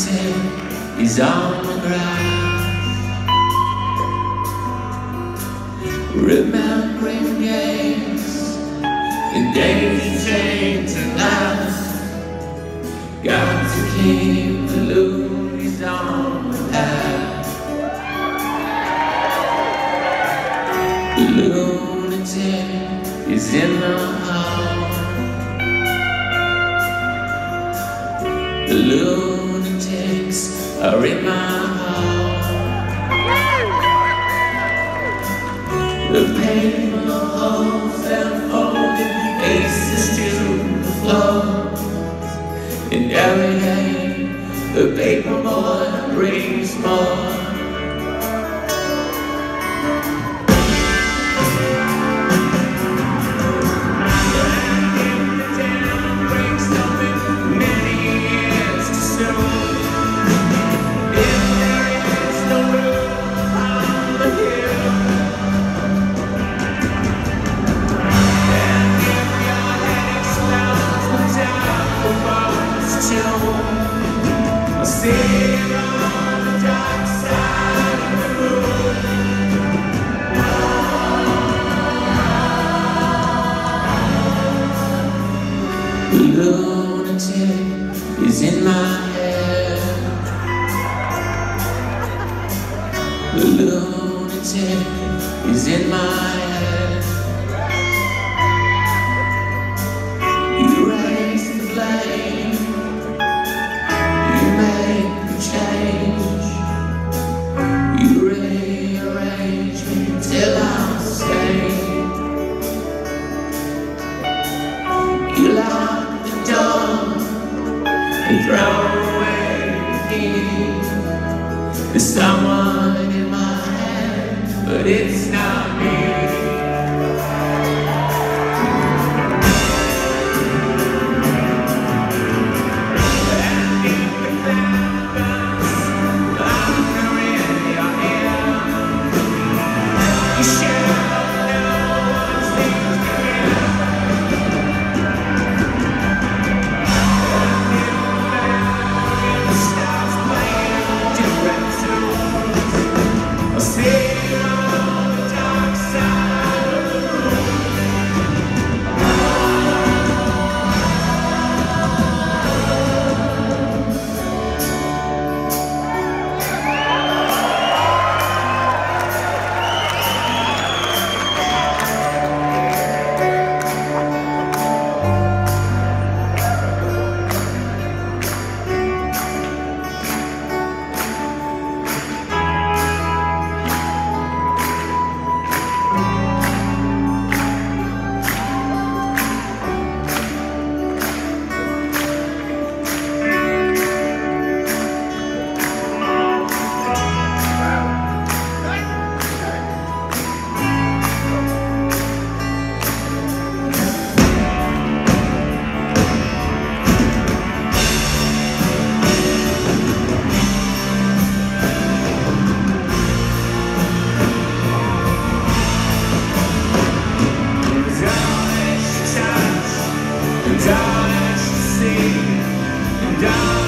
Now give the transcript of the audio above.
lunatic is on the ground. Remembering days, the days change and last. Got to keep the loonies on the path. The lunatic is in the heart. The lunatics are in my heart. The paper holds them folded faces to the floor. And every day the paper boy brings more. On the dark side of the lunatic is in my head. The lunatic is in my head. Someone in my head, but it's not me. down.